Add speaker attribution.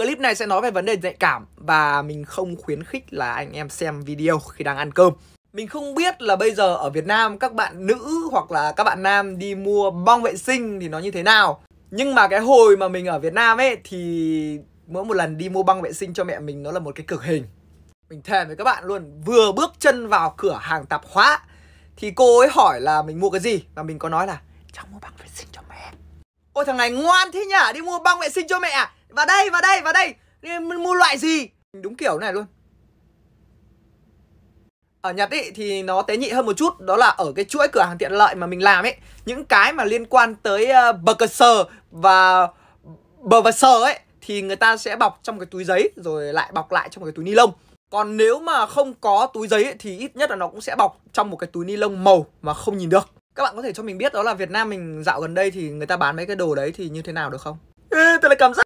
Speaker 1: Clip này sẽ nói về vấn đề nhạy cảm và mình không khuyến khích là anh em xem video khi đang ăn cơm. Mình không biết là bây giờ ở Việt Nam các bạn nữ hoặc là các bạn nam đi mua bong vệ sinh thì nó như thế nào. Nhưng mà cái hồi mà mình ở Việt Nam ấy thì mỗi một lần đi mua băng vệ sinh cho mẹ mình nó là một cái cực hình. Mình thề với các bạn luôn, vừa bước chân vào cửa hàng tạp hóa thì cô ấy hỏi là mình mua cái gì và mình có nói là cháu mua băng vệ sinh cho mẹ. Ôi thằng này ngoan thế nhỉ, đi mua băng vệ sinh cho mẹ à? Vào đây, vào đây, vào đây. Đi mua loại gì? Đúng kiểu này luôn. Ở Nhật ý, thì nó tế nhị hơn một chút Đó là ở cái chuỗi cửa hàng tiện lợi mà mình làm ấy Những cái mà liên quan tới uh, Burger và bờ và sờ ấy Thì người ta sẽ bọc trong cái túi giấy Rồi lại bọc lại trong một cái túi ni lông Còn nếu mà không có túi giấy ấy, Thì ít nhất là nó cũng sẽ bọc trong một cái túi ni lông màu Mà không nhìn được các bạn có thể cho mình biết đó là Việt Nam mình dạo gần đây Thì người ta bán mấy cái đồ đấy thì như thế nào được không? Ê, tôi lại cảm giác